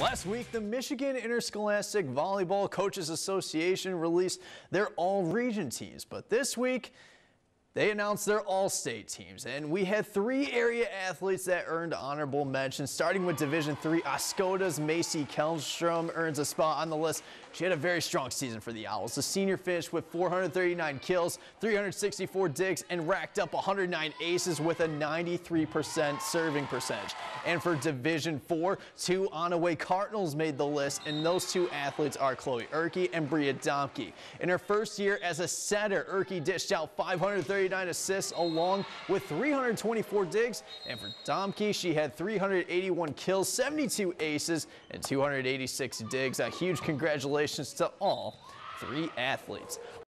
Last week, the Michigan Interscholastic Volleyball Coaches Association released their all-region teams, but this week, they announced their all-state teams, and we had three area athletes that earned honorable mentions, starting with Division III. Oscoda's Macy Kelmstrom earns a spot on the list. She had a very strong season for the Owls. The senior finished with 439 kills, 364 digs, and racked up 109 aces with a 93% serving percentage. And for Division IV, two Onaway Cardinals made the list, and those two athletes are Chloe Erke and Bria Domke. In her first year as a setter, Erke dished out 530 39 assists along with 324 digs. And for Domke, she had 381 kills, 72 aces, and 286 digs. A huge congratulations to all three athletes.